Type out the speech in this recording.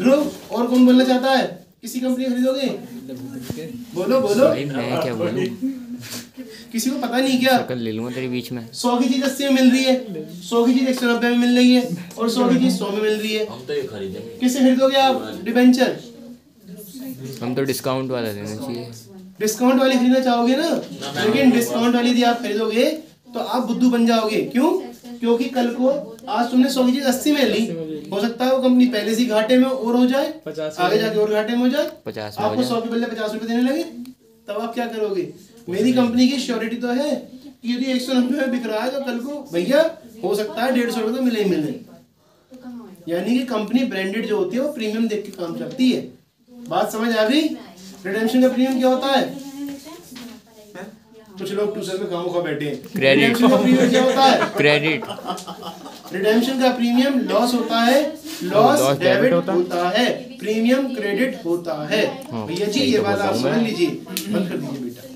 ध्रुव और कौन बोलना चाहता है? किसी कंपनी खरीदोगे? बोलो बोलो। मैं क्या बोलूँ? किसी को पता नहीं क्या? कल ले लूँगा तेरे बीच में। सौ की चीज़ अस्सी में मिल रही है। सौ की चीज़ एक सौ नब्बे में मिल रही है और सौ की चीज़ सौ में मिल रही है। हम तो ये खरीदेंगे। किससे खरीदोगे आप? डिबेंचर हम तो डिस्काउंट वाला देना चाहिए। डिस्काउंट वाली खरीदना चाहोगे ना? लेकिन डिस्काउंट वाली यदि आप खरीदोगे तो आप बुद्धू बन जाओगे। क्यों? क्योंकि कल को आज तुमने सौ की चीज़ अस्सी में ली। हो सकता है वो कंपनी पहले से घाटे में और हो जाए आगे जाके और घाटे में हो जाए। पचास आपको सौ के बदले पचास रुपए देने लगे तब आप क्या करोगे? मेरी कंपनी की श्योरिटी तो है कि यदि एक सौ नब्बे में बिक रहा है तो कल को भैया हो सकता है डेढ़ सौ रुपए तो मिले ही मिले। यानी कि कंपनी ब्रांडेड जो होती है वो प्रीमियम देख के काम करती है। बात समझ आ गई? रिडेम्पशन का प्रीमियम क्या होता हैं? कुछ लोग ट्यूशन में गाँव खा बैठे हैं। Credit. Redemption का प्रीमियम क्या होता है? क्रेडिट रिडेम्पशन का प्रीमियम लॉस होता है लॉस डेबिट होता, होता है प्रीमियम क्रेडिट होता है। हाँ, भैया जी ये तो बात आप समझ लीजिए। बंद कर दीजिए बेटा।